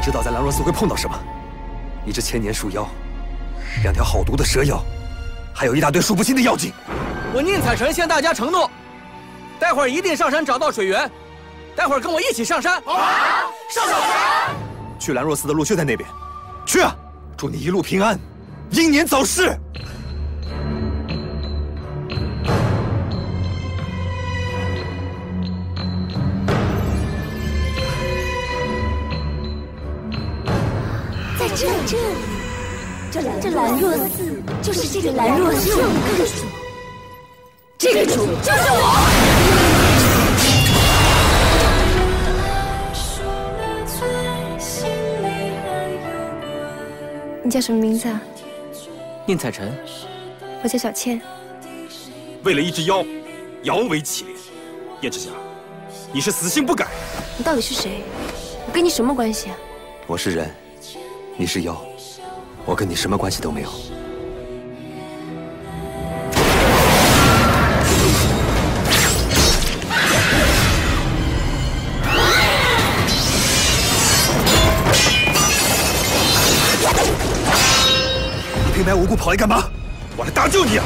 该知道在兰若寺会碰到什么：一只千年树妖，两条好毒的蛇妖，还有一大堆数不清的妖精。我宁采臣向大家承诺，待会儿一定上山找到水源，待会儿跟我一起上山。好，上山。去兰若寺的路就在那边，去啊！祝你一路平安，英年早逝。在这这里，这这兰若寺就是这个兰若寺的主，这个主就是我。你叫什么名字啊？宁采臣。我叫小倩。为了一只妖，摇尾乞怜，叶之霞，你是死性不改。你到底是谁？我跟你什么关系啊？我是人。你是妖，我跟你什么关系都没有。你平白无故跑来干嘛？我来搭救你啊！